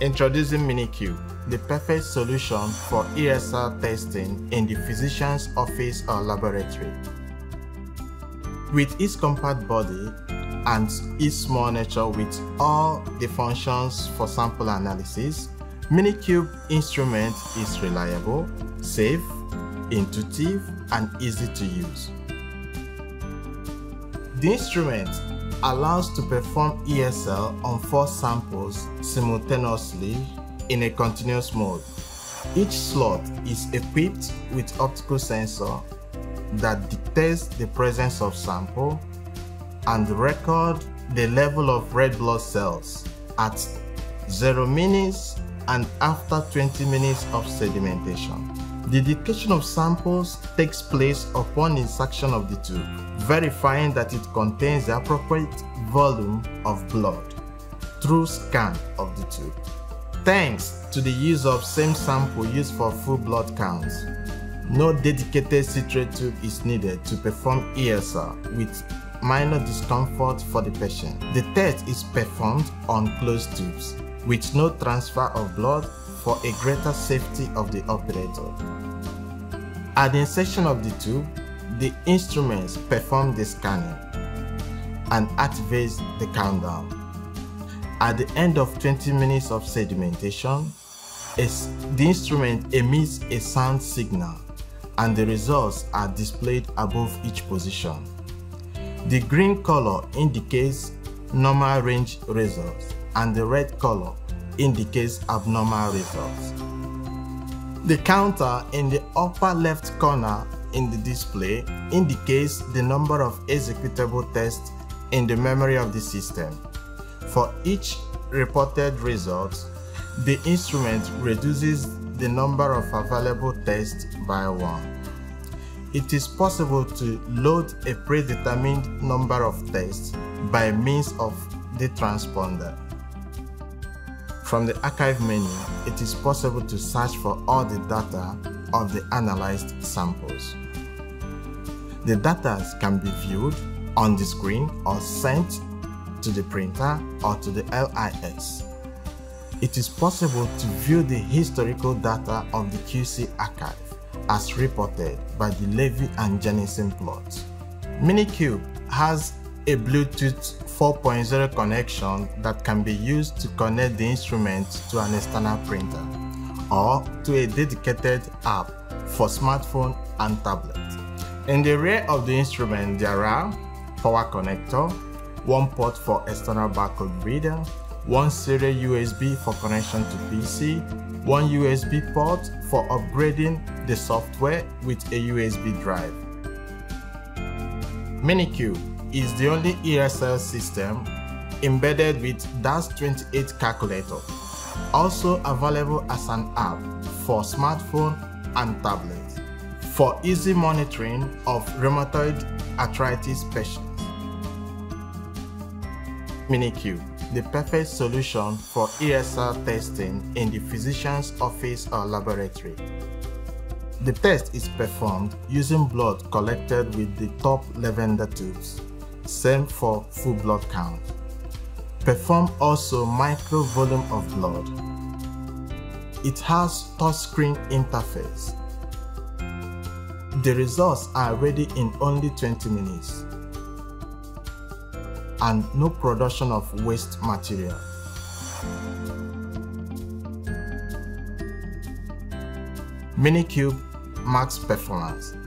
Introducing Mini Cube, the perfect solution for ESR testing in the physician's office or laboratory. With its compact body and its small nature with all the functions for sample analysis, Mini Cube instrument is reliable, safe, intuitive, and easy to use. The instrument allows to perform ESR on four samples simultaneously in a continuous mode. Each slot is equipped with optical sensor that detects the presence of sample and record the level of red blood cells at 0 minutes and after 20 minutes of sedimentation. The detection of samples takes place upon insertion of the tube, verifying that it contains the appropriate volume of blood through scan of the tube. Thanks to the use of same sample used for full blood counts, no dedicated citrate tube is needed to perform ESR with minor discomfort for the patient. The test is performed on closed tubes with no transfer of blood for a greater safety of the operator. At the insertion of the tube, the instruments perform the scanning and activates the countdown. At the end of 20 minutes of sedimentation, the instrument emits a sound signal and the results are displayed above each position. The green color indicates normal range results and the red color indicates abnormal results. The counter in the upper left corner in the display indicates the number of executable tests in the memory of the system. For each reported result, the instrument reduces the number of available tests by one. It is possible to load a predetermined number of tests by means of the transponder. From the archive menu, it is possible to search for all the data of the analyzed samples. The data can be viewed on the screen or sent to the printer or to the LIS. It is possible to view the historical data of the QC archive as reported by the Levey and Jennings plot. Mini Cube has a Bluetooth 4.0 connection that can be used to connect the instrument to an external printer or to a dedicated app for smartphone and tablet. In the rear of the instrument there are power connector, one port for external barcode reader, one serial USB for connection to PC, one USB port for upgrading the software with a USB drive. Mini Cube is the only ESR system embedded with DAS28 calculator, also available as an app for smartphone and tablet for easy monitoring of rheumatoid arthritis patients. Mini Cube, the perfect solution for ESR testing in the physician's office or laboratory. The test is performed using blood collected with the top lavender tubes, same for full blood count. Perform also micro volume of blood. It has touchscreen interface. The results are ready in only 20 minutes and no production of waste material. Mini Cube max performance.